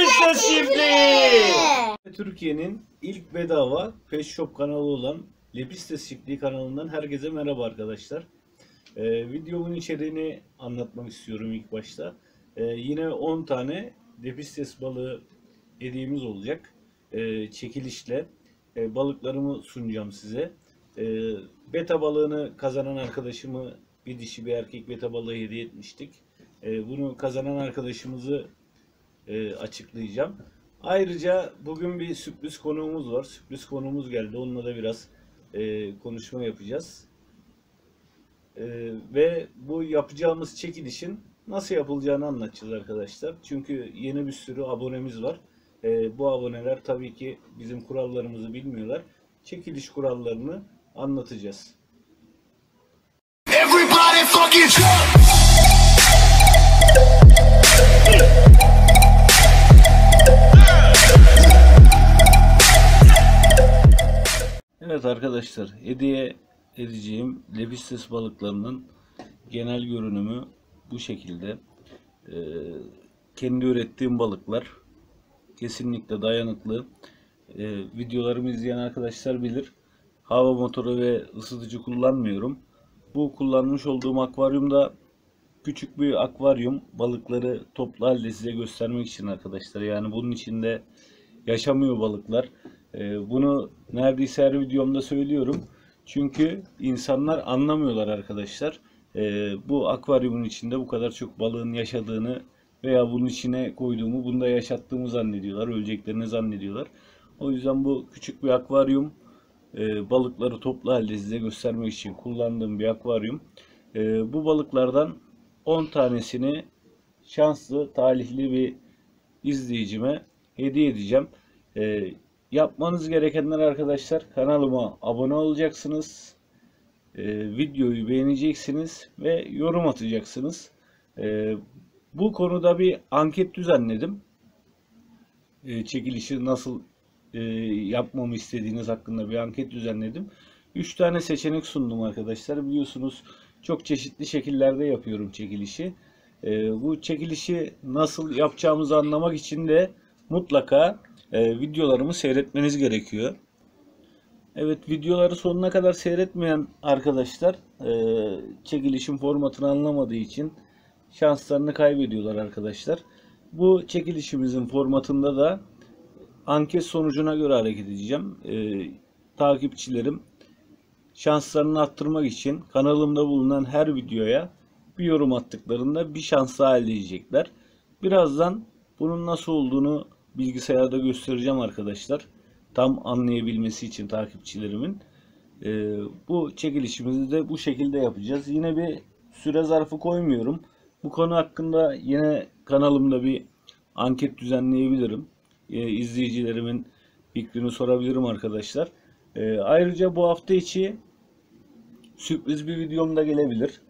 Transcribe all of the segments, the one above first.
Lepistes Çiftliği. Türkiye'nin ilk bedava pet shop kanalı olan Lepistes Çiftliği kanalından herkese merhaba arkadaşlar. Ee, videomun içeriğini anlatmak istiyorum ilk başta. Ee, yine 10 tane Lepistes balığı hediyemiz olacak. Ee, çekilişle e, balıklarımı sunacağım size. Ee, beta balığını kazanan arkadaşımı bir dişi bir erkek beta balığı hediye etmiştik. Ee, bunu kazanan arkadaşımızı e, açıklayacağım. Ayrıca bugün bir sürpriz konuğumuz var. Sürpriz konuğumuz geldi. Onunla da biraz e, konuşma yapacağız. E, ve bu yapacağımız çekilişin nasıl yapılacağını anlatacağız arkadaşlar. Çünkü yeni bir sürü abonemiz var. E, bu aboneler tabii ki bizim kurallarımızı bilmiyorlar. Çekiliş kurallarını anlatacağız. Everybody fucking jump! Evet arkadaşlar hediye edeceğim Lepistes balıklarının genel görünümü bu şekilde. Ee, kendi ürettiğim balıklar kesinlikle dayanıklı. Ee, videolarımı izleyen arkadaşlar bilir. Hava motoru ve ısıtıcı kullanmıyorum. Bu kullanmış olduğum akvaryumda küçük bir akvaryum. Balıkları toplu halde size göstermek için arkadaşlar. Yani bunun içinde yaşamıyor balıklar. Ee, bunu neredeyse her videomda söylüyorum. Çünkü insanlar anlamıyorlar arkadaşlar. Ee, bu akvaryumun içinde bu kadar çok balığın yaşadığını veya bunun içine koyduğumu, bunda yaşattığımı zannediyorlar. Öleceklerini zannediyorlar. O yüzden bu küçük bir akvaryum e, balıkları toplu halde size göstermek için kullandığım bir akvaryum. E, bu balıklardan 10 tanesini şanslı, talihli bir izleyicime hediye edeceğim. E, yapmanız gerekenler arkadaşlar kanalıma abone olacaksınız. E, videoyu beğeneceksiniz ve yorum atacaksınız. E, bu konuda bir anket düzenledim. E, çekilişi nasıl e, yapmamı istediğiniz hakkında bir anket düzenledim. 3 tane seçenek sundum arkadaşlar. Biliyorsunuz çok çeşitli şekillerde yapıyorum çekilişi. E, bu çekilişi nasıl yapacağımızı anlamak için de mutlaka e, videolarımı seyretmeniz gerekiyor. Evet videoları sonuna kadar seyretmeyen arkadaşlar e, çekilişin formatını anlamadığı için şanslarını kaybediyorlar arkadaşlar. Bu çekilişimizin formatında da anket sonucuna göre hareket edeceğim. E, takipçilerim şanslarını arttırmak için kanalımda bulunan her videoya bir yorum attıklarında bir şans daha elde edecekler. Birazdan bunun nasıl olduğunu bilgisayarda göstereceğim arkadaşlar. Tam anlayabilmesi için takipçilerimin. E, bu çekilişimizi de bu şekilde yapacağız. Yine bir süre zarfı koymuyorum. Bu konu hakkında yine kanalımda bir anket düzenleyebilirim. E, izleyicilerimin fikrini sorabilirim arkadaşlar. E, ayrıca bu hafta içi sürpriz bir videom da gelebilir.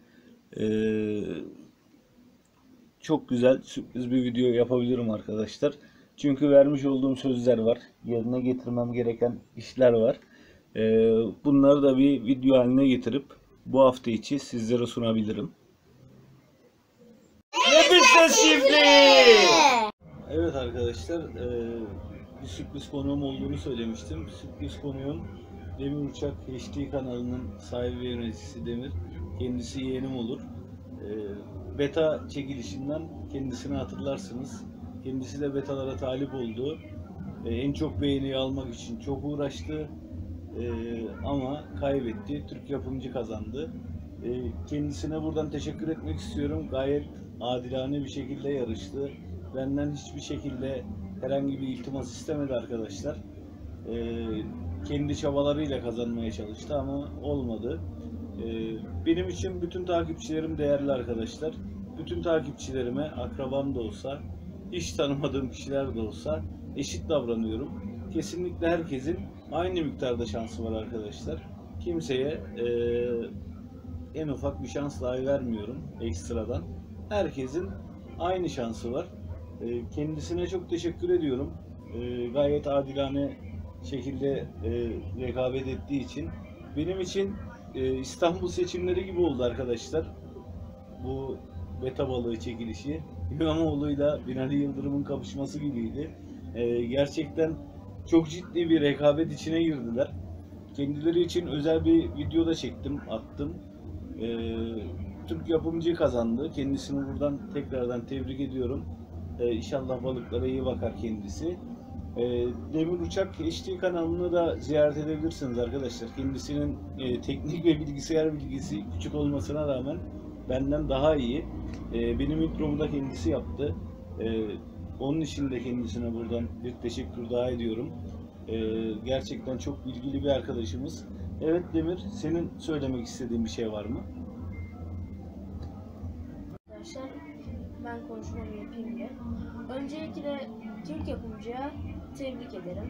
E, çok güzel sürpriz bir video yapabilirim arkadaşlar. Çünkü vermiş olduğum sözler var. Yerine getirmem gereken işler var. Ee, bunları da bir video haline getirip bu hafta içi sizlere sunabilirim. Lepistes Çiftliği. Evet arkadaşlar e, bir sürpriz konuğum olduğunu söylemiştim. Sürpriz konuğum Demir Uçak HD kanalının sahibi ve yöneticisi Demir. Kendisi yeğenim olur. E, beta çekilişinden kendisini hatırlarsınız. Kendisi de betalara talip oldu. E, en çok beğeni almak için çok uğraştı. E, ama kaybetti. Türk yapımcı kazandı. E, kendisine buradan teşekkür etmek istiyorum. Gayet adilane bir şekilde yarıştı. Benden hiçbir şekilde herhangi bir iltimas istemedi arkadaşlar. E, kendi çabalarıyla kazanmaya çalıştı ama olmadı. E, benim için bütün takipçilerim değerli arkadaşlar. Bütün takipçilerime akrabam da olsa, hiç tanımadığım kişiler de olsa eşit davranıyorum. Kesinlikle herkesin aynı miktarda şansı var arkadaşlar. Kimseye eee, en ufak bir şans dahi vermiyorum ekstradan. Herkesin aynı şansı var. Eee, kendisine çok teşekkür ediyorum. Eee, gayet adilane şekilde eee, rekabet ettiği için. Benim için eee, İstanbul seçimleri gibi oldu arkadaşlar. Bu beta balığı çekilişi. İmamoğlu'yla Binali Yıldırım'ın kapışması gibiydi. Ee, gerçekten çok ciddi bir rekabet içine girdiler. Kendileri için özel bir video da çektim, attım. Ee, Türk yapımcı kazandı. Kendisini buradan tekrardan tebrik ediyorum. Ee, inşallah balıklara iyi bakar kendisi. Ee, Demir Uçak HD kanalını da ziyaret edebilirsiniz arkadaşlar. Kendisinin e, teknik ve bilgisayar bilgisi küçük olmasına rağmen benden daha iyi. Ee, benim intromu da kendisi yaptı. Ee, onun için de kendisine buradan bir teşekkür daha ediyorum. Ee, gerçekten çok bilgili bir arkadaşımız. Evet Demir, senin söylemek istediğin bir şey var mı? Arkadaşlar ben konuşmamı yapayım diye. Öncelikle Türk yapımcıya tebrik ederim.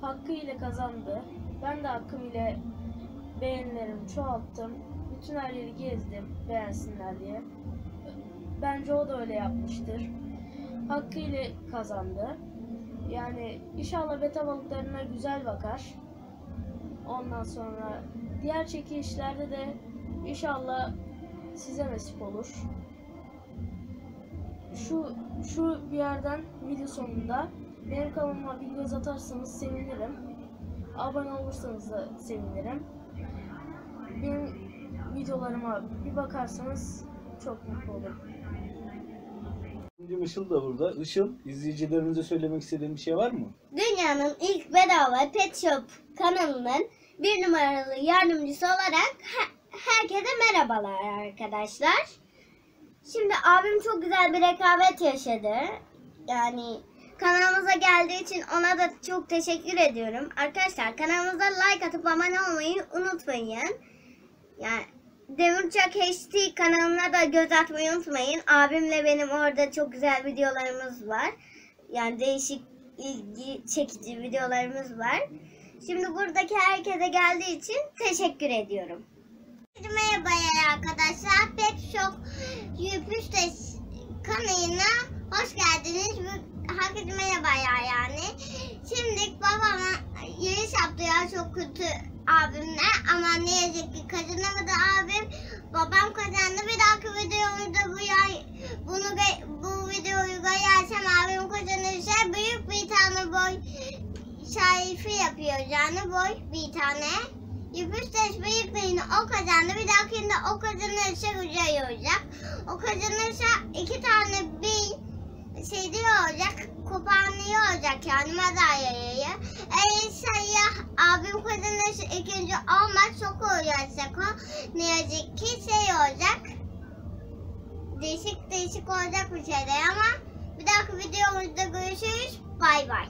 Hakkı ile kazandı. Ben de hakkım ile beğenilerimi çoğalttım. Bütün her yeri gezdim beğensinler diye. Bence o da öyle yapmıştır. Hakkı ile kazandı. Yani inşallah beta balıklarına güzel bakar. Ondan sonra diğer çekilişlerde de inşallah size nasip olur. Şu şu bir yerden video sonunda benim kanalıma bir göz atarsanız sevinirim. Abone olursanız da sevinirim. Benim videolarıma bir bakarsanız çok mutlu olurum. Şimdi Işıl da burada. Işıl, izleyicilerimize söylemek istediğin bir şey var mı? Dünyanın ilk bedava pet shop kanalının bir numaralı yardımcısı olarak he- herkese merhabalar arkadaşlar. Şimdi abim çok güzel bir rekabet yaşadı. Yani kanalımıza geldiği için ona da çok teşekkür ediyorum. Arkadaşlar kanalımıza like atıp abone olmayı unutmayın. Yani Demirçak HD kanalına da göz atmayı unutmayın. Abimle benim orada çok güzel videolarımız var. Yani değişik ilgi çekici videolarımız var. Şimdi buradaki herkese geldiği için teşekkür ediyorum. Merhaba arkadaşlar. Pet Shop Yüpüstes kanalına hoş geldiniz. Herkese merhaba yani. Şimdi babama yarış yaptı ya çok kötü abimle ama ne yazık ki kazanamadı abim. Babam kazandı. Bir dahaki videomuzda bu yay, bunu bu videoyu koyarsam abim kazanırsa büyük bir tane boy sayfa yapıyor yani boy bir tane. Yüpüstes büyüklüğünü o kazandı. Bir dahakinde o kazanırsa güzel olacak. O kazanırsa iki tane bir şey diyor olacak. Kupanlıyor olacak yani madalyayı. Eğer sayı abim kazanırsa ikinci olmaz çok olacak o. Ne yazık ki şey olacak. Değişik değişik olacak bir şeyler ama bir dahaki videomuzda görüşürüz. Bay bay.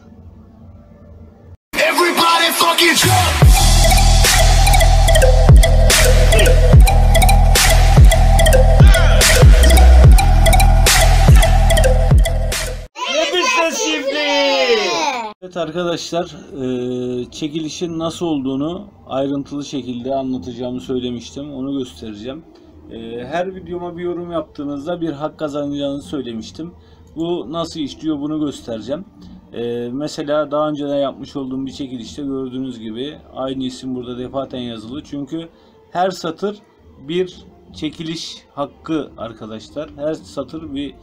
Everybody fucking jump! Evet arkadaşlar, eee, çekilişin nasıl olduğunu ayrıntılı şekilde anlatacağımı söylemiştim. Onu göstereceğim. Eee, her videoma bir yorum yaptığınızda bir hak kazanacağınızı söylemiştim. Bu nasıl işliyor bunu göstereceğim. Eee, mesela daha önceden yapmış olduğum bir çekilişte gördüğünüz gibi aynı isim burada defaten yazılı. Çünkü her satır bir çekiliş hakkı arkadaşlar. Her satır bir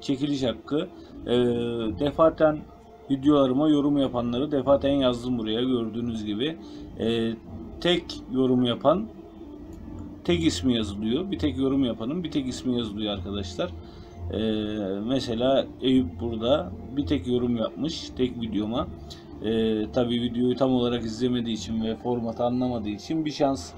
çekiliş hakkı. Defaten videolarıma yorum yapanları defaten yazdım buraya gördüğünüz gibi. Eee, tek yorum yapan tek ismi yazılıyor. Bir tek yorum yapanın bir tek ismi yazılıyor arkadaşlar. Eee, mesela Eyüp burada bir tek yorum yapmış tek videoma. Eee tabi videoyu tam olarak izlemediği için ve formatı anlamadığı için bir şans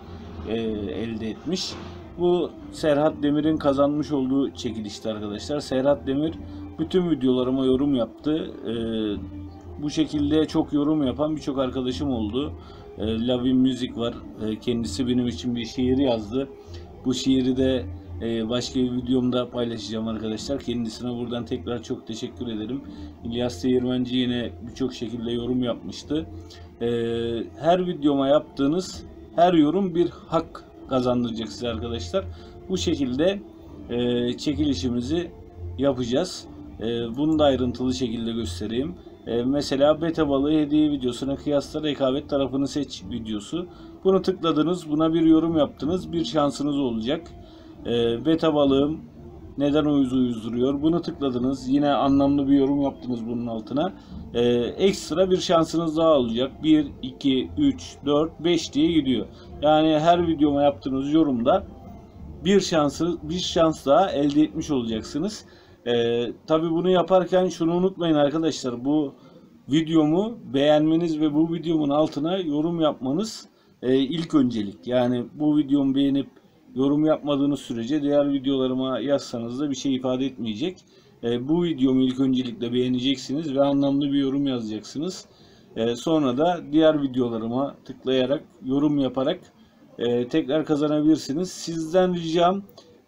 eee, elde etmiş. Bu Serhat Demir'in kazanmış olduğu çekilişti arkadaşlar. Serhat Demir bütün videolarıma yorum yaptı. Eee, bu şekilde çok yorum yapan birçok arkadaşım oldu. E, Lavin Müzik var. E, kendisi benim için bir şiir yazdı. Bu şiiri de e, başka bir videomda paylaşacağım arkadaşlar. Kendisine buradan tekrar çok teşekkür ederim. İlyas Değirmenci yine birçok şekilde yorum yapmıştı. E, her videoma yaptığınız her yorum bir hak kazandıracak size arkadaşlar. Bu şekilde e, çekilişimizi yapacağız. E, bunu da ayrıntılı şekilde göstereyim. E, mesela beta balığı hediye videosuna kıyasla rekabet tarafını seç videosu. Bunu tıkladınız, buna bir yorum yaptınız, bir şansınız olacak. E, beta balığım neden uyuz uyuz duruyor? Bunu tıkladınız. Yine anlamlı bir yorum yaptınız bunun altına. Ee, ekstra bir şansınız daha olacak. 1, 2, 3, 4, 5 diye gidiyor. Yani her videoma yaptığınız yorumda bir şansı bir şans daha elde etmiş olacaksınız. Ee, Tabi bunu yaparken şunu unutmayın arkadaşlar. Bu videomu beğenmeniz ve bu videomun altına yorum yapmanız e, ilk öncelik. Yani bu videomu beğenip yorum yapmadığınız sürece diğer videolarıma yazsanız da bir şey ifade etmeyecek. E, bu videomu ilk öncelikle beğeneceksiniz ve anlamlı bir yorum yazacaksınız. E, sonra da diğer videolarıma tıklayarak, yorum yaparak e, tekrar kazanabilirsiniz. Sizden ricam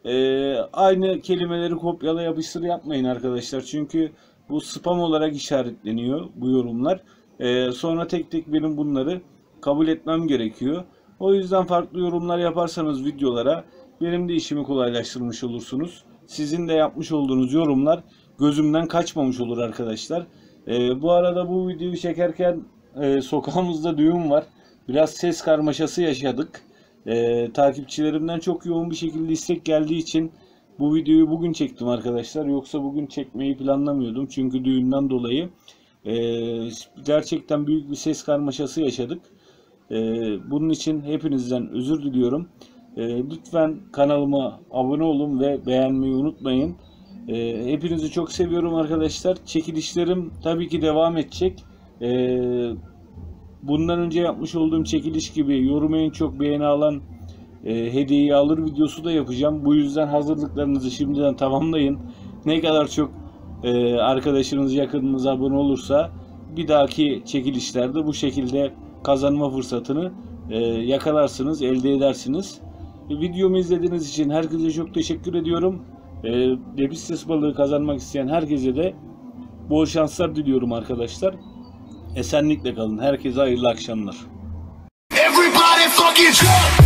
e, aynı kelimeleri kopyala yapıştır yapmayın arkadaşlar. Çünkü bu spam olarak işaretleniyor bu yorumlar. E, sonra tek tek benim bunları kabul etmem gerekiyor. O yüzden farklı yorumlar yaparsanız videolara benim de işimi kolaylaştırmış olursunuz. Sizin de yapmış olduğunuz yorumlar gözümden kaçmamış olur arkadaşlar. E, bu arada bu videoyu çekerken e, sokağımızda düğün var. Biraz ses karmaşası yaşadık. E, takipçilerimden çok yoğun bir şekilde istek geldiği için bu videoyu bugün çektim arkadaşlar. Yoksa bugün çekmeyi planlamıyordum. Çünkü düğünden dolayı e, gerçekten büyük bir ses karmaşası yaşadık. E, bunun için hepinizden özür diliyorum. E, lütfen kanalıma abone olun ve beğenmeyi unutmayın. E, hepinizi çok seviyorum arkadaşlar. Çekilişlerim tabii ki devam edecek. E, bundan önce yapmış olduğum çekiliş gibi yorumu en çok beğeni alan e, hediyeyi alır videosu da yapacağım. Bu yüzden hazırlıklarınızı şimdiden tamamlayın. Ne kadar çok e, arkadaşınız yakınınız abone olursa bir dahaki çekilişlerde bu şekilde kazanma fırsatını e, yakalarsınız, elde edersiniz. Videomu izlediğiniz için herkese çok teşekkür ediyorum. E, Lepistes balığı kazanmak isteyen herkese de bol şanslar diliyorum arkadaşlar. Esenlikle kalın. Herkese hayırlı akşamlar. Everybody fucking jump.